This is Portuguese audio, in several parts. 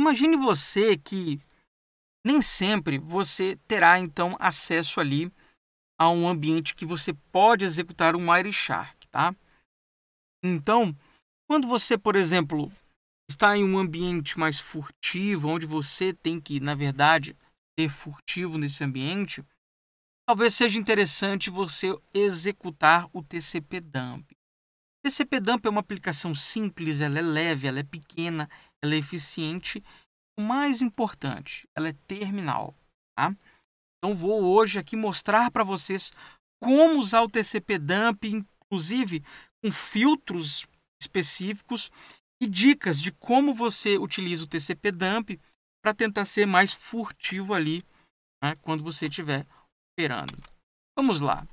Imagine você que nem sempre você terá então acesso ali a um ambiente que você pode executar um Wireshark, tá? Então, quando você, por exemplo, está em um ambiente mais furtivo, onde você tem que, na verdade, ser furtivo nesse ambiente, talvez seja interessante você executar o TCP dump. TCP dump é uma aplicação simples, ela é leve, ela é pequena, ela é eficiente. O mais importante, ela é terminal. Tá? Então vou hoje aqui mostrar para vocês como usar o TCP dump, inclusive com filtros específicos e dicas de como você utiliza o TCP dump para tentar ser mais furtivo ali né, quando você estiver operando. Vamos lá.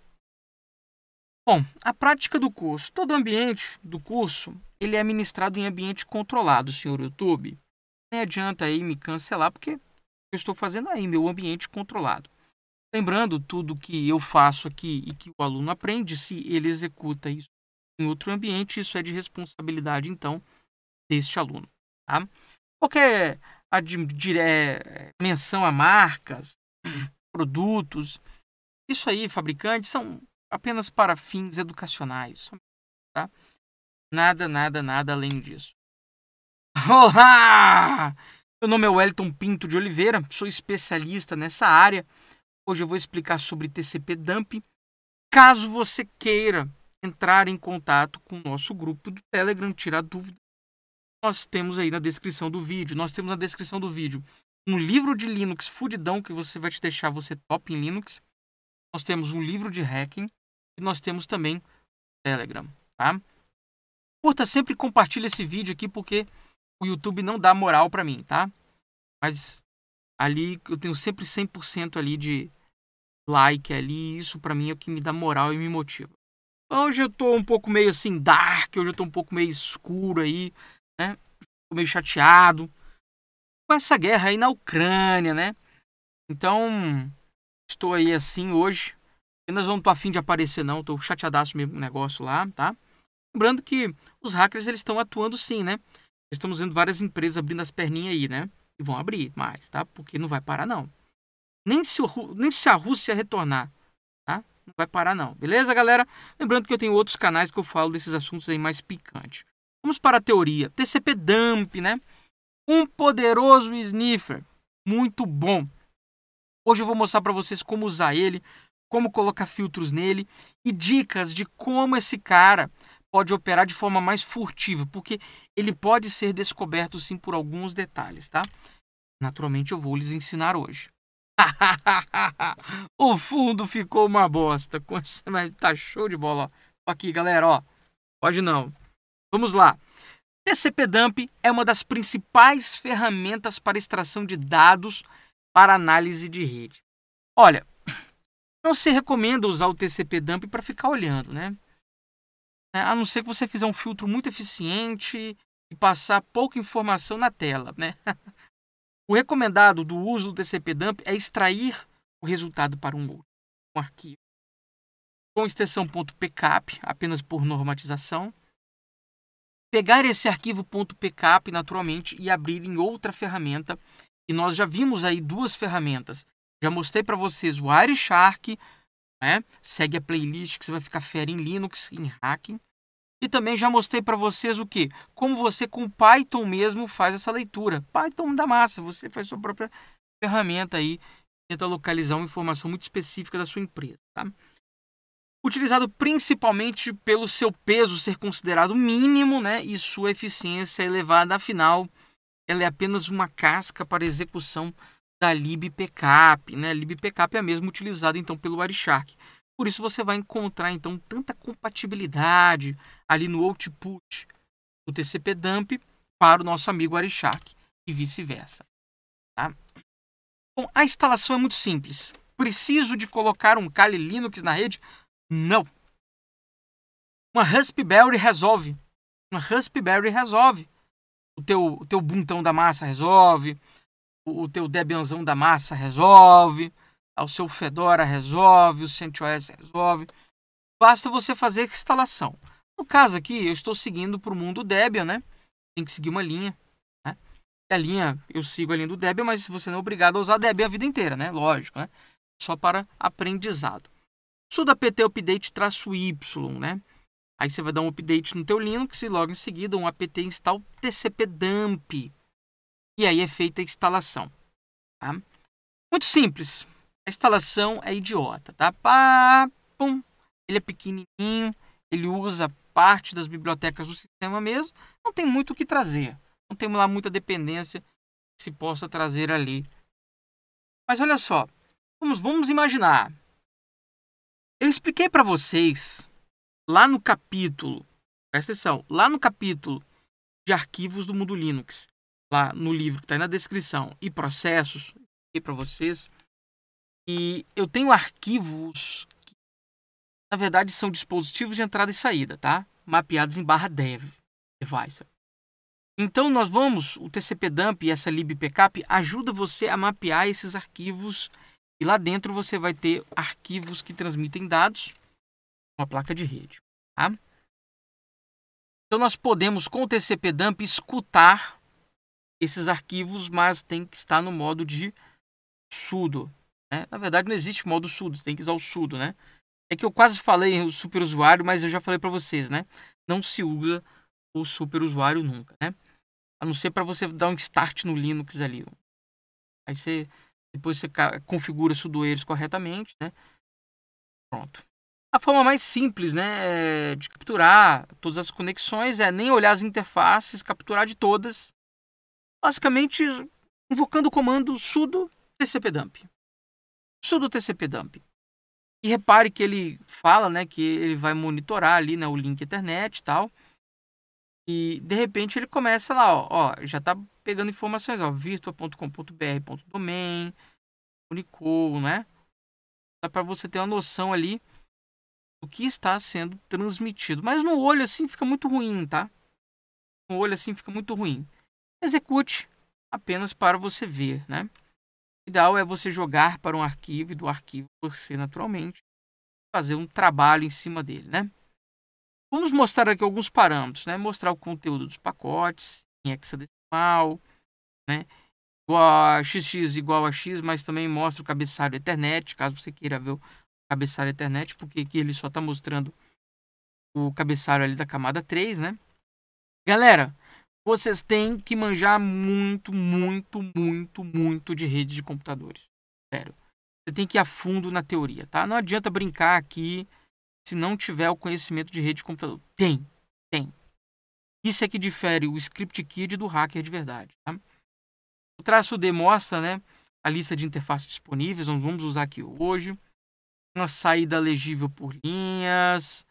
Bom, a prática do curso. Todo ambiente do curso ele é ministrado em ambiente controlado, senhor YouTube. Nem adianta aí me cancelar, porque eu estou fazendo aí meu ambiente controlado. Lembrando tudo que eu faço aqui e que o aluno aprende, se ele executa isso em outro ambiente, isso é de responsabilidade, então, deste aluno. Tá? Qualquer é, menção a marcas, produtos, isso aí, fabricantes, são apenas para fins educacionais. Tá? Nada, nada, nada além disso. Olá! Meu nome é Wellington Pinto de Oliveira, sou especialista nessa área. Hoje eu vou explicar sobre TCP Dump. Caso você queira entrar em contato com o nosso grupo do Telegram, tirar dúvida, nós temos aí na descrição do vídeo. Nós temos na descrição do vídeo um livro de Linux fudidão que você vai te deixar você top em Linux. Nós temos um livro de hacking e nós temos também Telegram, tá? Curta sempre compartilha esse vídeo aqui porque o YouTube não dá moral para mim, tá? Mas ali eu tenho sempre 100% ali de like ali, isso para mim é o que me dá moral e me motiva. Hoje eu tô um pouco meio assim dark, hoje eu tô um pouco meio escuro aí, né? Tô meio chateado com essa guerra aí na Ucrânia, né? Então, estou aí assim hoje. Apenas não tô afim de aparecer não, tô chateadaço com o negócio lá, tá? Lembrando que os hackers eles estão atuando sim, né? Estamos vendo várias empresas abrindo as perninhas aí, né? E vão abrir mais, tá? Porque não vai parar não. Nem se, nem se a Rússia retornar, tá? Não vai parar não. Beleza, galera? Lembrando que eu tenho outros canais que eu falo desses assuntos aí mais picantes. Vamos para a teoria. TCP dump, né? Um poderoso sniffer. Muito bom. Hoje eu vou mostrar para vocês como usar ele, como colocar filtros nele e dicas de como esse cara pode operar de forma mais furtiva, porque ele pode ser descoberto sim por alguns detalhes, tá? Naturalmente eu vou lhes ensinar hoje. o fundo ficou uma bosta. Mas tá show de bola. Ó. Aqui, galera, ó. Pode não. Vamos lá. TCP Dump é uma das principais ferramentas para extração de dados para análise de rede. Olha, não se recomenda usar o TCP Dump para ficar olhando, né? É, a não ser que você fizer um filtro muito eficiente e passar pouca informação na tela, né? O recomendado do uso do TCP Dump é extrair o resultado para um, um arquivo com extensão .pcap, apenas por normatização, pegar esse arquivo .pcap naturalmente e abrir em outra ferramenta. E nós já vimos aí duas ferramentas. Já mostrei para vocês o Wireshark, né? segue a playlist que você vai ficar fera em Linux, em hacking. E também já mostrei para vocês o que? Como você com Python mesmo faz essa leitura. Python da massa, você faz sua própria ferramenta aí, tenta localizar uma informação muito específica da sua empresa, tá? utilizado principalmente pelo seu peso ser considerado mínimo né, e sua eficiência elevada, afinal, ela é apenas uma casca para execução da libpcap. Né? libpcap é a mesma utilizada então pelo Wireshark. Por isso você vai encontrar então tanta compatibilidade ali no output do TCP dump para o nosso amigo Wireshark e vice-versa. Tá? Bom, a instalação é muito simples. Preciso de colocar um Kali Linux na rede? Não. Uma Raspberry resolve. Uma Raspberry resolve. O teu, o teu buntão da massa resolve. O, o teu Debianzão da massa resolve. O seu Fedora resolve. O CentOS resolve. Basta você fazer a instalação. No caso aqui, eu estou seguindo para o mundo Debian, né? Tem que seguir uma linha. Né? E a linha, eu sigo a linha do Debian, mas você não é obrigado a usar Debian a vida inteira, né? Lógico, né? Só para aprendizado. Sudo apt update traço y, né? Aí você vai dar um update no teu Linux e logo em seguida um apt install tcpdump. E aí é feita a instalação. Tá? Muito simples. A instalação é idiota, tá? Pá, pum. Ele é pequenininho, ele usa parte das bibliotecas do sistema mesmo. Não tem muito o que trazer. Não tem lá muita dependência que se possa trazer ali. Mas olha só, vamos, vamos imaginar. Eu expliquei para vocês lá no capítulo, presta atenção, lá no capítulo de arquivos do mundo Linux, lá no livro que está na descrição, e processos, e para vocês, e eu tenho arquivos que, na verdade, são dispositivos de entrada e saída, tá? Mapeados em barra dev, device. Então nós vamos, o TCP-dump e essa libpcap ajuda você a mapear esses arquivos e lá dentro você vai ter arquivos que transmitem dados uma placa de rede. Tá? Então nós podemos com o TCP-dump escutar esses arquivos, mas tem que estar no modo de sudo. Né? Na verdade não existe modo sudo, tem que usar o sudo, né? É que eu quase falei o superusuário, mas eu já falei para vocês, né? Não se usa o superusuário nunca, né? A não ser para você dar um start no Linux ali. Aí você depois você configura sudoeiros corretamente, né? Pronto. A forma mais simples, né, de capturar todas as conexões é nem olhar as interfaces, capturar de todas, basicamente invocando o comando sudo tcpdump. Sudo tcpdump. E repare que ele fala, né, que ele vai monitorar ali, né, o link internet e tal. E de repente ele começa lá, ó, ó já está pegando informações, ó, virtua.com.br.domain, Unicode, né? Dá para você ter uma noção ali do que está sendo transmitido. Mas no olho assim fica muito ruim, tá? No olho assim fica muito ruim. Execute apenas para você ver, né? O ideal é você jogar para um arquivo e do arquivo você naturalmente fazer um trabalho em cima dele, né? Vamos mostrar aqui alguns parâmetros, né? Mostrar o conteúdo dos pacotes em hexadecimal, né? Igual a XX igual a X, mas também mostra o cabeçalho Ethernet, caso você queira ver o cabeçalho Ethernet, porque aqui ele só está mostrando o cabeçalho ali da camada 3, né? Galera, vocês têm que manjar muito, muito, muito, muito de rede de computadores. Sério. Você tem que ir a fundo na teoria, tá? Não adianta brincar aqui se não tiver o conhecimento de rede de computador. Tem, tem. Isso é que difere o script kid do hacker de verdade. Tá? O traço D mostra né, a lista de interfaces disponíveis, nós vamos usar aqui hoje. Uma saída legível por linhas,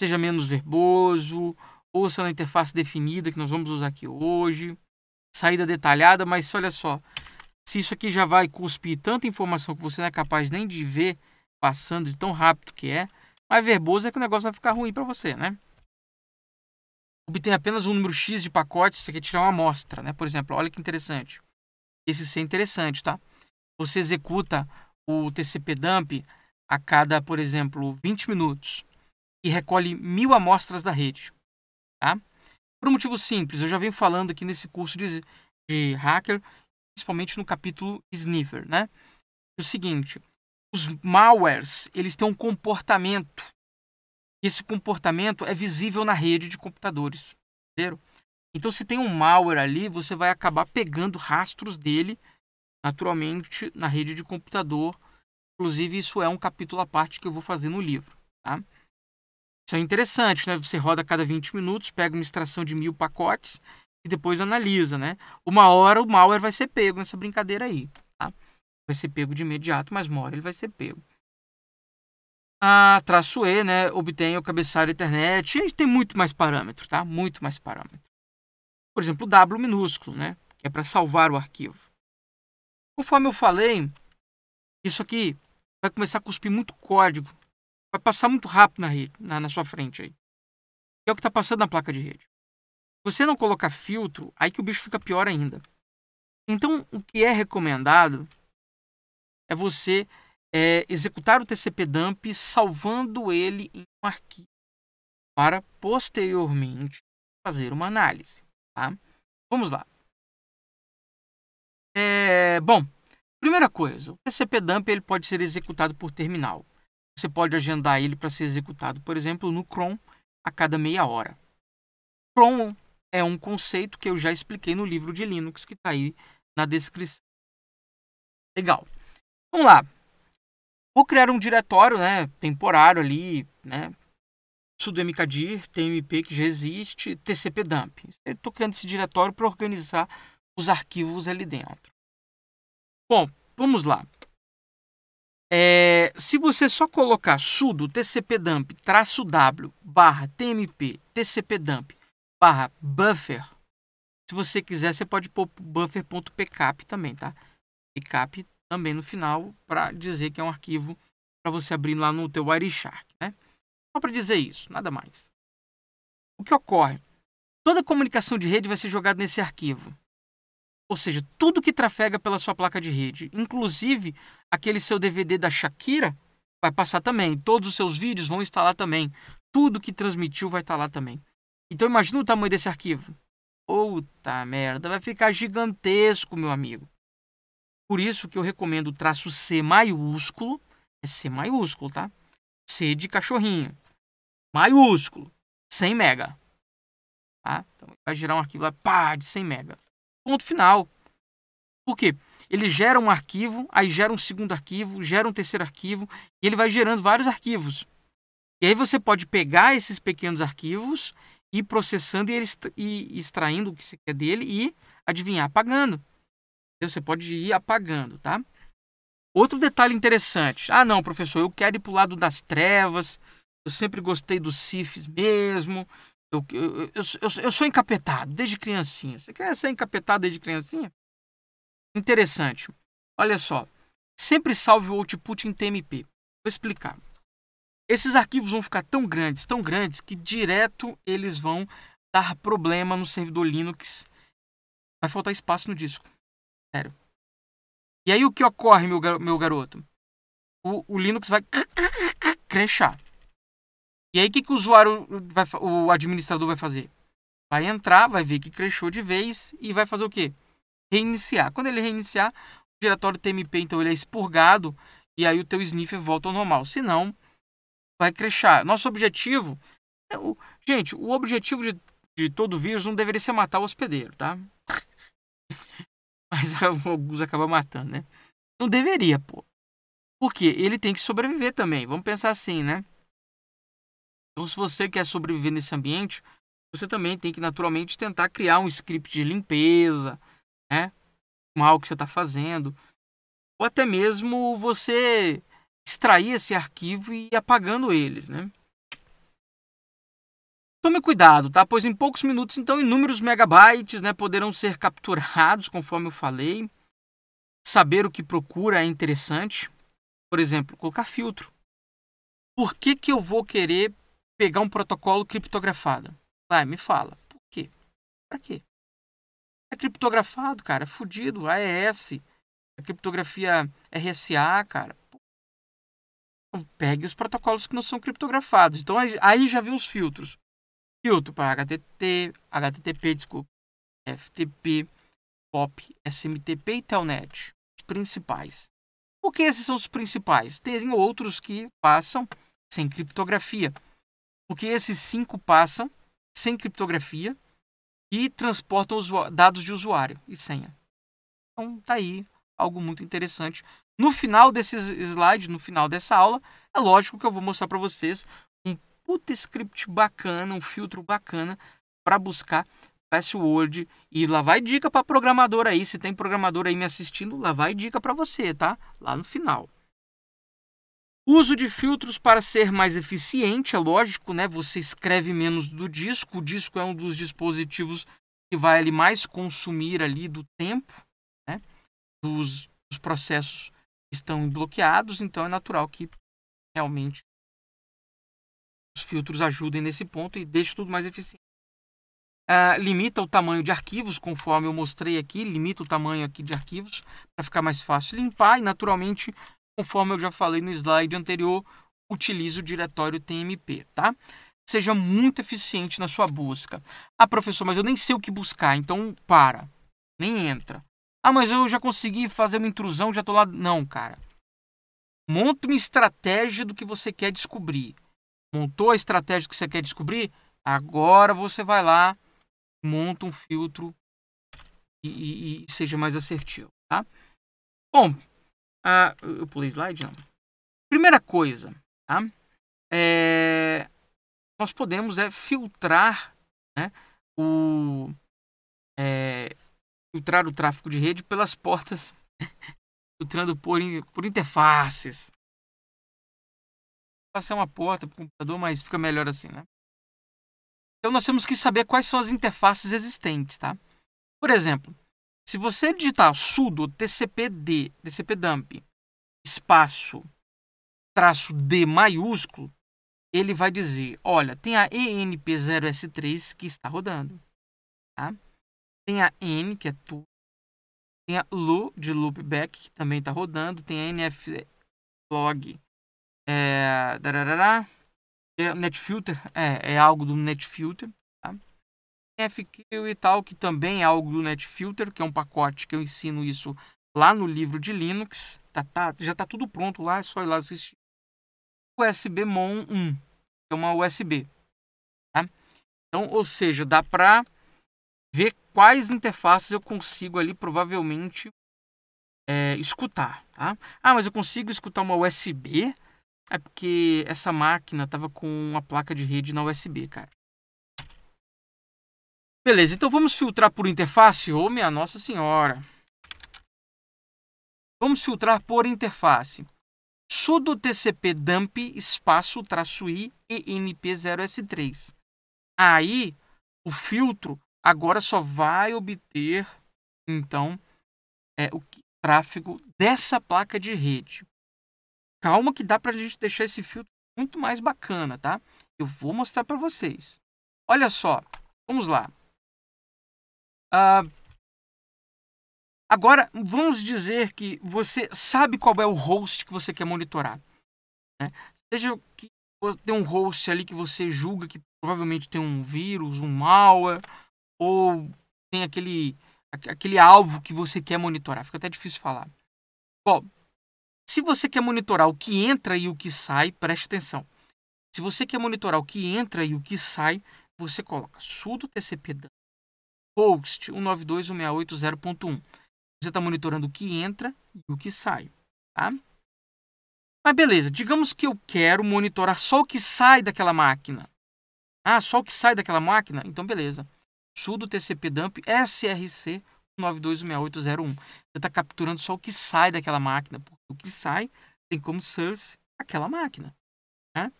seja menos verboso, ouça na interface definida que nós vamos usar aqui hoje. Saída detalhada, mas olha só, se isso aqui já vai cuspir tanta informação que você não é capaz nem de ver passando de tão rápido que é, mais verboso é que o negócio vai ficar ruim para você, né? Obtém apenas um número X de pacotes, você quer tirar uma amostra, né? Por exemplo, olha que interessante. Esse C é interessante, tá? Você executa o TCP dump a cada, por exemplo, 20 minutos e recolhe mil amostras da rede, tá? Por um motivo simples, eu já venho falando aqui nesse curso de, de hacker, principalmente no capítulo Sniffer, né? É o seguinte, os malwares, eles têm um comportamento. Esse comportamento é visível na rede de computadores. Entendeu? Então, se tem um malware ali, você vai acabar pegando rastros dele naturalmente na rede de computador. Inclusive, isso é um capítulo à parte que eu vou fazer no livro. Tá? Isso é interessante, né? Você roda a cada 20 minutos, pega uma extração de mil pacotes e depois analisa, né? Uma hora o malware vai ser pego nessa brincadeira aí vai ser pego de imediato, mas uma hora ele vai ser pego. A traço E, né, obtém o cabeçalho internet. E tem muito mais parâmetros, tá? Muito mais parâmetros. Por exemplo, o W minúsculo, né, que é para salvar o arquivo. Conforme eu falei, isso aqui vai começar a cuspir muito código. Vai passar muito rápido na, rede, na, na sua frente aí. É o que está passando na placa de rede. Se você não colocar filtro, aí que o bicho fica pior ainda. Então, o que é recomendado é você é, executar o TCP dump salvando ele em um arquivo para posteriormente fazer uma análise. Tá? Vamos lá. É, bom, primeira coisa, o TCP dump ele pode ser executado por terminal. Você pode agendar ele para ser executado, por exemplo, no Chrome a cada meia hora. Chrome é um conceito que eu já expliquei no livro de Linux que está aí na descrição. Legal. Vamos lá. Vou criar um diretório né, temporário ali, né, sudo mkdir, tmp que já existe, tcp dump. Estou criando esse diretório para organizar os arquivos ali dentro. Bom, vamos lá. É, se você só colocar sudo tcpdump traço w barra tmp tcpdump barra buffer, se você quiser você pode pôr buffer.pcap também, tá? Pcap também no final para dizer que é um arquivo para você abrir lá no teu Wireshark, né? Só para dizer isso, nada mais. O que ocorre? Toda comunicação de rede vai ser jogada nesse arquivo. Ou seja, tudo que trafega pela sua placa de rede, inclusive aquele seu DVD da Shakira, vai passar também. Todos os seus vídeos vão estar lá também. Tudo que transmitiu vai estar lá também. Então imagina o tamanho desse arquivo. Puta merda, vai ficar gigantesco, meu amigo. Por isso que eu recomendo o traço C maiúsculo. É C maiúsculo, tá? C de cachorrinho. Maiúsculo. 100 mega. Tá? Então vai gerar um arquivo lá, pá, de 100 mega. Ponto final. Por quê? Ele gera um arquivo, aí gera um segundo arquivo, gera um terceiro arquivo, e ele vai gerando vários arquivos. E aí você pode pegar esses pequenos arquivos e processando e, e extraindo o que você quer dele e adivinhar, apagando. Você pode ir apagando, tá? Outro detalhe interessante. Ah, não, professor, eu quero ir para o lado das trevas. Eu sempre gostei dos CIFs mesmo. Eu, eu, eu, eu, sou encapetado desde criancinha. Você quer ser encapetado desde criancinha? Interessante. Olha só. Sempre salve o output em TMP. Vou explicar. Esses arquivos vão ficar tão grandes, tão grandes, que direto eles vão dar problema no servidor Linux. Vai faltar espaço no disco. Sério. E aí o que ocorre, meu, garoto? O, o Linux vai crechar. E aí o que, que o usuário, vai, o administrador vai fazer? Vai entrar, vai ver que crashou de vez e vai fazer o quê? Reiniciar. Quando ele reiniciar, o diretório TMP então ele é expurgado e aí o teu sniffer volta ao normal. Se não, vai crashar. Nosso objetivo, é gente, o objetivo de, de todo vírus não deveria ser matar o hospedeiro, tá? Mas alguns acabam matando, né? Não deveria, pô. Porque ele tem que sobreviver também. Vamos pensar assim, né? Então, se você quer sobreviver nesse ambiente, você também tem que naturalmente tentar criar um script de limpeza, né? Mal que você está fazendo, ou até mesmo você extrair esse arquivo e ir apagando eles, né? Tome cuidado, tá? Pois em poucos minutos, então, inúmeros megabytes né, poderão ser capturados, conforme eu falei. Saber o que procura é interessante. Por exemplo, colocar filtro. Por que, que eu vou querer pegar um protocolo criptografado? Vai, me fala. Por quê? Pra quê? É criptografado, cara. É fudido. AES. A criptografia RSA, cara. Pegue os protocolos que não são criptografados. Então aí já vem os filtros. Filtro para HTTP, HTTP, desculpa, FTP, POP, SMTP e Telnet. Os principais. Por que esses são os principais? Tem outros que passam sem criptografia porque esses cinco passam sem criptografia e transportam os dados de usuário e senha. Então, tá aí algo muito interessante. No final desse slide, no final dessa aula, é lógico que eu vou mostrar para vocês um puta script bacana, um filtro bacana para buscar password e lá vai dica para programador aí, se tem programador aí me assistindo, lá vai dica para você, tá? Lá no final. Uso de filtros para ser mais eficiente, é lógico, né? Você escreve menos do disco. O disco é um dos dispositivos que vai ali mais consumir ali do tempo, né? Dos, dos processos que estão bloqueados, então é natural que realmente os filtros ajudem nesse ponto e deixe tudo mais eficiente. Uh, limita o tamanho de arquivos, conforme eu mostrei aqui, limita o tamanho aqui de arquivos para ficar mais fácil limpar e naturalmente Conforme eu já falei no slide anterior, utilize o diretório TMP, tá? Seja muito eficiente na sua busca. Ah, professor, mas eu nem sei o que buscar, então para. Nem entra. Ah, mas eu já consegui fazer uma intrusão, já tô lá. Não, cara. Monta uma estratégia do que você quer descobrir. Montou a estratégia que você quer descobrir? Agora você vai lá, monta um filtro e, e, e seja mais assertivo, tá? Bom, eu pulei slide, não. Primeira coisa, tá? É, nós podemos é, filtrar né, o, é, filtrar o tráfego de rede pelas portas, filtrando por, por interfaces. Passar uma porta para o computador, mas fica melhor assim, né? Então nós temos que saber quais são as interfaces existentes, tá? Por exemplo, se você digitar sudo tcpd, tcpdump, espaço, traço D maiúsculo, ele vai dizer, olha, tem a ENP0S3 que está rodando, tá? Tem a N, que é tu, tem a LU, de loopback, que também está rodando, tem a NFlog, é, darará, é, NetFilter, é, é algo do NetFilter? FQ e tal, que também é algo do NetFilter, que é um pacote que eu ensino isso lá no livro de Linux. Tá, tá, já está tudo pronto lá, é só ir lá assistir. USB Mon 1, que é uma USB. Tá? Então, ou seja, dá para ver quais interfaces eu consigo ali provavelmente é, escutar. Tá? Ah, mas eu consigo escutar uma USB? É porque essa máquina tava com uma placa de rede na USB, cara. Beleza, então vamos filtrar por interface? Ô, oh, minha Nossa Senhora. Vamos filtrar por interface. sudo tcp dump espaço traço i enp0s3. Aí, o filtro agora só vai obter, então, é, o tráfego dessa placa de rede. Calma que dá para a gente deixar esse filtro muito mais bacana, tá? Eu vou mostrar para vocês. Olha só, vamos lá. Uh, agora, vamos dizer que você sabe qual é o host que você quer monitorar. Né? Seja que tem um host ali que você julga que provavelmente tem um vírus, um malware, ou tem aquele, aquele alvo que você quer monitorar. Fica até difícil falar. Bom, se você quer monitorar o que entra e o que sai, preste atenção. Se você quer monitorar o que entra e o que sai, você coloca sudo tcp host 192.168.0.1. Você está monitorando o que entra e o que sai, tá? Mas beleza, digamos que eu quero monitorar só o que sai daquela máquina. Ah, só o que sai daquela máquina? Então beleza. Sudo tcp dump src 192.168.0.1. Você está capturando só o que sai daquela máquina, porque o que sai tem como source aquela máquina. Né?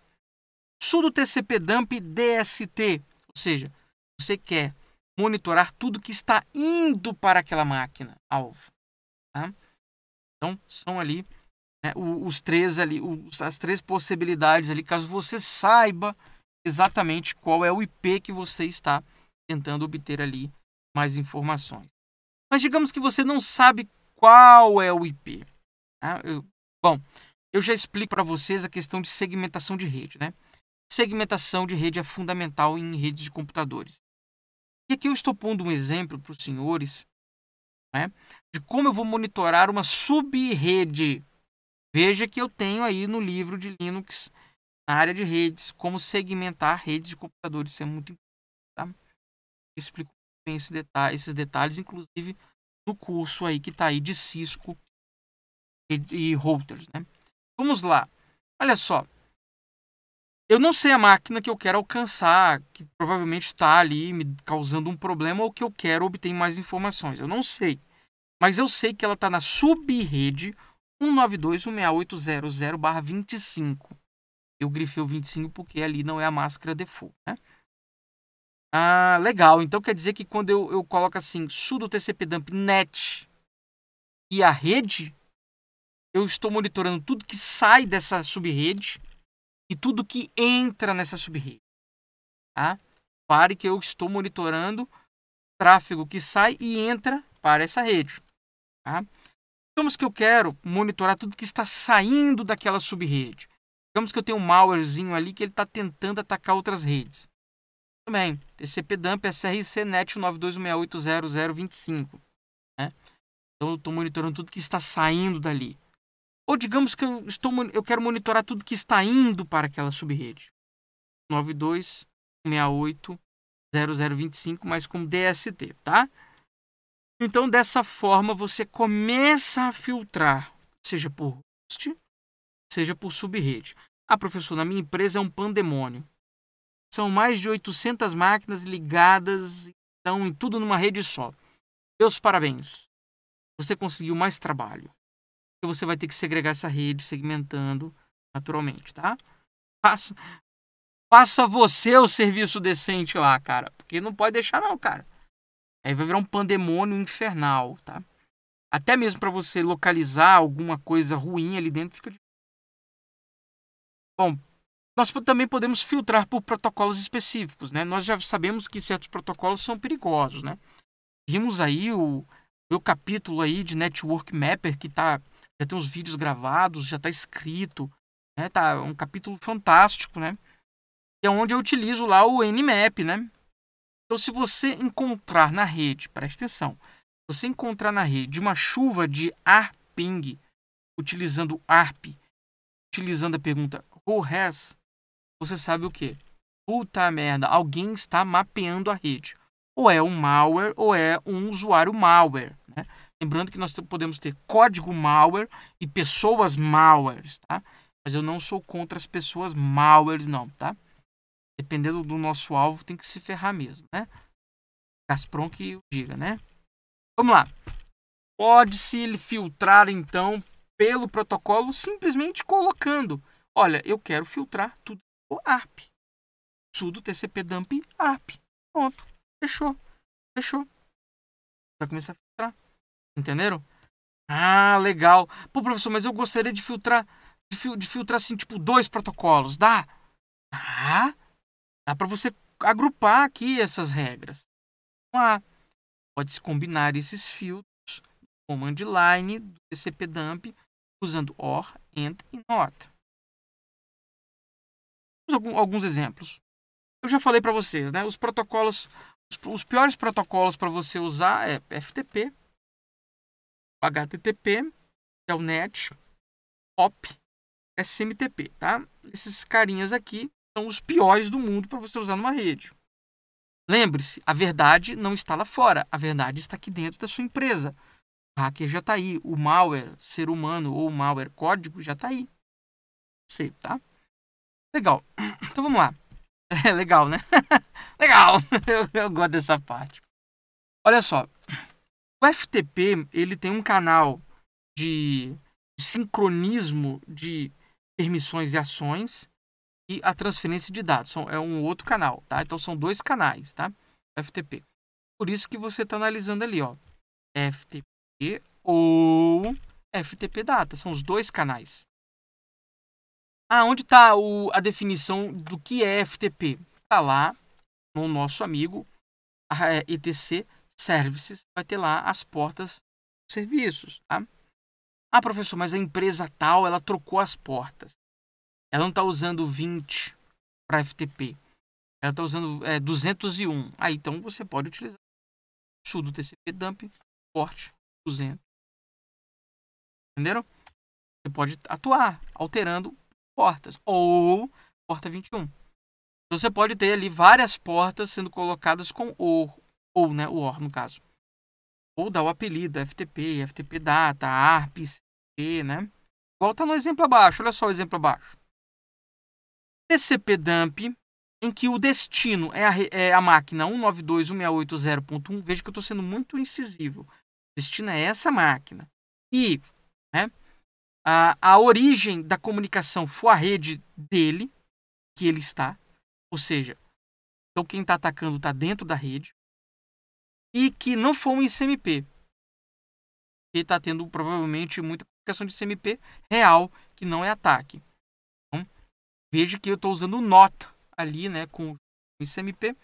Sudo tcp dump dst, ou seja, você quer monitorar tudo que está indo para aquela máquina alvo. Tá? Então, são ali né, os três ali, os, as três possibilidades ali, caso você saiba exatamente qual é o IP que você está tentando obter ali mais informações. Mas digamos que você não sabe qual é o IP. Tá? Eu, bom, eu já explico para vocês a questão de segmentação de rede. Né? Segmentação de rede é fundamental em redes de computadores. E aqui eu estou pondo um exemplo para os senhores né, de como eu vou monitorar uma subrede. Veja que eu tenho aí no livro de Linux, na área de redes, como segmentar redes de computadores. Isso é muito importante. Tá? Explico bem esse esses detalhes, inclusive no curso aí que está aí de Cisco e, e routers. Né? Vamos lá. Olha só, eu não sei a máquina que eu quero alcançar, que provavelmente está ali me causando um problema ou que eu quero obter mais informações. Eu não sei. Mas eu sei que ela está na subrede 192.168.00/25. Eu grifei o 25 porque ali não é a máscara default, né? Ah, legal. Então quer dizer que quando eu, eu coloco assim sudo tcpdump net e a rede, eu estou monitorando tudo que sai dessa subrede e tudo que entra nessa subrede. Tá? Pare que eu estou monitorando tráfego que sai e entra para essa rede. Tá? Digamos que eu quero monitorar tudo que está saindo daquela subrede. Digamos que eu tenho um malwarezinho ali que ele está tentando atacar outras redes. Também, TCP dump é srcnet 92680025. Né? Então eu estou monitorando tudo que está saindo dali. Ou digamos que eu, estou, eu quero monitorar tudo que está indo para aquela subrede. 92680025, mas com DST, tá? Então, dessa forma, você começa a filtrar, seja por host, seja por subrede. Ah, professor, na minha empresa é um pandemônio. São mais de 800 máquinas ligadas, então, em tudo numa rede só. Meus parabéns. Você conseguiu mais trabalho. E você vai ter que segregar essa rede, segmentando naturalmente, tá? Faça, faça você o serviço decente lá, cara. Porque não pode deixar, não, cara. Aí vai virar um pandemônio infernal, tá? Até mesmo para você localizar alguma coisa ruim ali dentro fica difícil. Bom, nós também podemos filtrar por protocolos específicos, né? Nós já sabemos que certos protocolos são perigosos, né? Vimos aí o meu capítulo aí de Network Mapper que tá já tem os vídeos gravados, já está escrito, né? Tá um capítulo fantástico, né? E é onde eu utilizo lá o Nmap, né? Então, se você encontrar na rede, preste atenção, se você encontrar na rede uma chuva de ARPing, utilizando ARP, utilizando a pergunta who has, você sabe o que? Puta merda, alguém está mapeando a rede. Ou é um malware ou é um usuário malware. Né? Lembrando que nós podemos ter código malware e pessoas malwares, tá? Mas eu não sou contra as pessoas malwares, não, tá? Dependendo do nosso alvo, tem que se ferrar mesmo, né? Gazprom que o diga, né? Vamos lá. Pode-se filtrar, então, pelo protocolo simplesmente colocando Olha, eu quero filtrar tudo o ARP. Sudo TCP dump ARP. Pronto. Fechou. Fechou. Vai começar a. Entenderam? Ah, legal. Pô, professor, mas eu gostaria de filtrar de, fil, de filtrar assim, tipo, dois protocolos. Dá? Dá. Dá para você agrupar aqui essas regras. Vamos lá. Pode-se combinar esses filtros no command line do TCP dump usando OR, AND e NOT alguns exemplos. Eu já falei para vocês, né? Os protocolos, os, os piores protocolos para você usar é FTP, HTTP, Telnet, POP, SMTP, tá? Esses carinhas aqui são os piores do mundo para você usar numa rede. Lembre-se, a verdade não está lá fora, a verdade está aqui dentro da sua empresa. O hacker já está aí, o malware, ser humano ou malware código já está aí. Sei, tá? Legal. Então vamos lá. É legal, né? legal. Eu, eu gosto dessa parte. Olha só. O FTP, ele tem um canal de sincronismo de permissões e ações e a transferência de dados. É um outro canal, tá? Então são dois canais, tá? FTP. Por isso que você está analisando ali, ó. FTP ou FTP Data. São os dois canais. Ah, onde está a definição do que é FTP? Está lá no nosso amigo é, ETC Services. Vai ter lá as portas serviços. Tá? Ah, professor, mas a empresa tal, ela trocou as portas. Ela não está usando 20 para FTP. Ela está usando é, 201. Aí, então, você pode utilizar sudo TCP dump port 200. Entenderam? Você pode atuar alterando portas, ou porta 21. Então você pode ter ali várias portas sendo colocadas com o, ou, né, o OR no caso. Ou dar o apelido, FTP, FTP Data, ARP, CP, né? Igual tá no exemplo abaixo, olha só o exemplo abaixo. TCP dump, em que o destino é a, é a máquina 192.168.0.1, veja que eu estou sendo muito incisivo. O destino é essa máquina. E, né, a, a origem da comunicação for a rede dele, que ele está, ou seja, então quem está atacando está dentro da rede, e que não for um ICMP, que está tendo provavelmente muita comunicação de ICMP real, que não é ataque. Então, veja que eu estou usando nota ali, né, com o ICMP,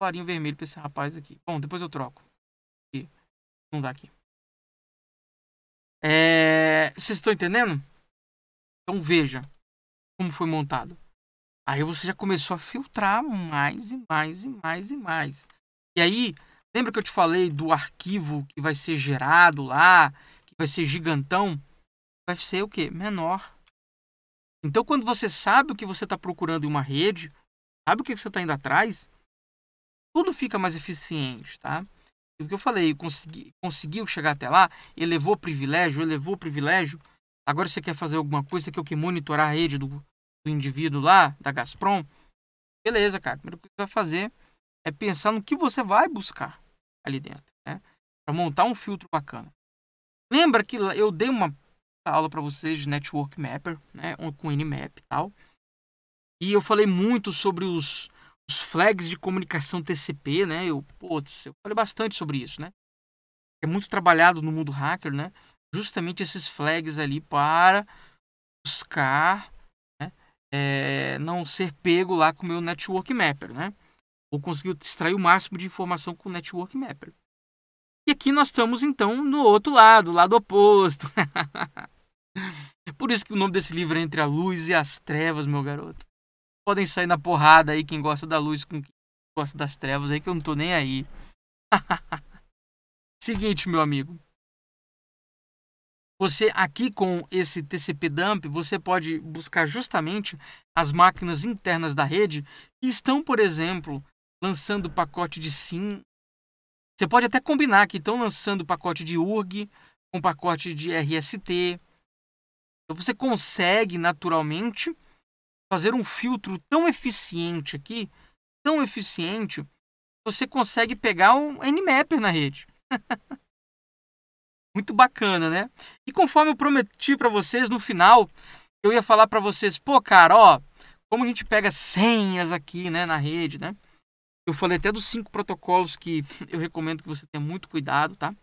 farinho vermelho para esse rapaz aqui. Bom, depois eu troco. Não dá aqui. É... Vocês estão entendendo? Então veja como foi montado. Aí você já começou a filtrar mais e mais e mais e mais. E aí Lembra que eu te falei do arquivo que vai ser gerado lá, que vai ser gigantão? Vai ser o quê? Menor. Então, quando você sabe o que você está procurando em uma rede, sabe o que você está indo atrás, tudo fica mais eficiente, tá? O que eu falei, consegui, conseguiu chegar até lá, elevou privilégio, elevou privilégio. Agora você quer fazer alguma coisa, você quer o que? Monitorar a rede do, do indivíduo lá, da Gazprom. Beleza, cara. Coisa que você vai fazer é pensar no que você vai buscar ali dentro, né? Para montar um filtro bacana. Lembra que eu dei uma aula para vocês de Network Mapper, né? Com Nmap e tal. E eu falei muito sobre os, os flags de comunicação TCP, né? Eu, putz, eu falei bastante sobre isso, né? É muito trabalhado no mundo hacker, né? Justamente esses flags ali para buscar né? é, não ser pego lá com o meu Network Mapper, né? Ou conseguir extrair o máximo de informação com o Network Mapper. E aqui nós estamos então no outro lado, lado oposto. Por isso que o nome desse livro é Entre a Luz e as Trevas, meu garoto podem sair na porrada aí quem gosta da luz com quem gosta das trevas aí que eu não tô nem aí. Seguinte, meu amigo. Você aqui com esse TCP dump, você pode buscar justamente as máquinas internas da rede que estão, por exemplo, lançando pacote de SIM. Você pode até combinar que estão lançando pacote de URG com pacote de RST. Então você consegue naturalmente fazer um filtro tão eficiente aqui, tão eficiente, você consegue pegar um Nmap na rede. Muito bacana, né? E conforme eu prometi para vocês no final, eu ia falar para vocês, pô, cara, ó, como a gente pega senhas aqui, né, na rede, né? Eu falei até dos cinco protocolos que eu recomendo que você tenha muito cuidado, tá?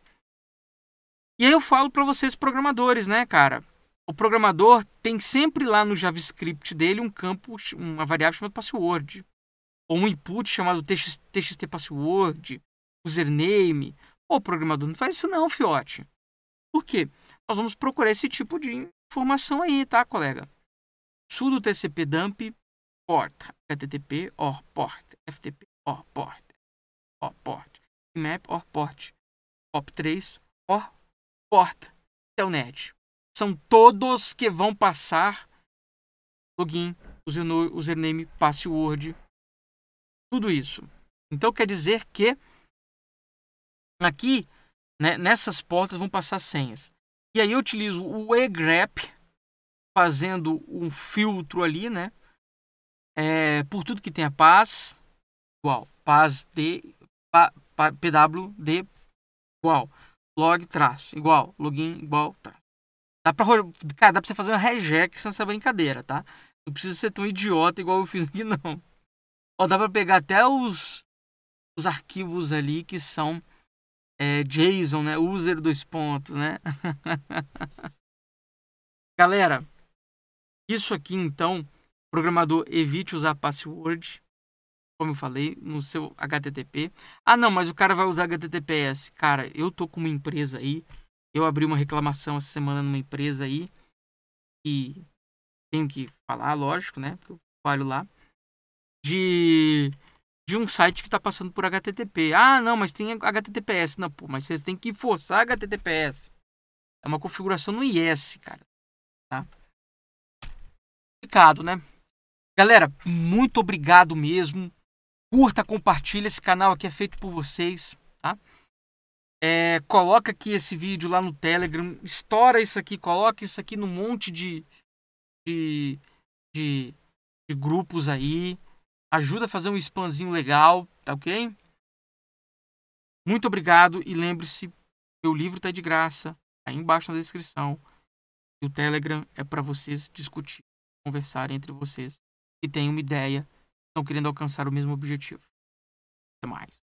E aí eu falo para vocês programadores, né, cara? o programador tem sempre lá no JavaScript dele um campo, uma variável chamada password, ou um input chamado txt, txt password, username. O programador não faz isso não, fiote. Por quê? Nós vamos procurar esse tipo de informação aí, tá, colega? sudo tcp dump port, http or port, ftp or port, or port, map or port, pop3 or port, telnet são todos que vão passar. Login, username, password, tudo isso. Então quer dizer que aqui, né, nessas portas vão passar senhas. E aí eu utilizo o egrep fazendo um filtro ali, né? É, por tudo que tenha paz, igual, paz de pa, pa, pwd igual, log traço, igual, login igual, traço. Dá pra, cara, dá você fazer uma regex nessa brincadeira, tá? Não precisa ser tão idiota igual eu fiz aqui, não. Ó, dá pra pegar até os, os arquivos ali que são é, JSON, né? User dois pontos, né? Galera, isso aqui então, programador evite usar password, como eu falei, no seu HTTP. Ah, não, mas o cara vai usar HTTPS. Cara, eu tô com uma empresa aí eu abri uma reclamação essa semana numa empresa aí e tenho que falar, lógico, né? Porque eu trabalho lá. De, de um site que está passando por HTTP. Ah, não, mas tem HTTPS. Não, pô, mas você tem que forçar HTTPS. É uma configuração no IS, cara. Tá? Complicado, né? Galera, muito obrigado mesmo. Curta, compartilha. Esse canal aqui é feito por vocês, tá? É, coloca aqui esse vídeo lá no Telegram, estoura isso aqui, coloca isso aqui num monte de, de, de, de grupos aí. Ajuda a fazer um spamzinho legal, tá ok? Muito obrigado e lembre-se, meu livro tá de graça, tá aí embaixo na descrição. E o Telegram é para vocês discutir, conversar entre vocês e têm uma ideia, estão querendo alcançar o mesmo objetivo. Até mais.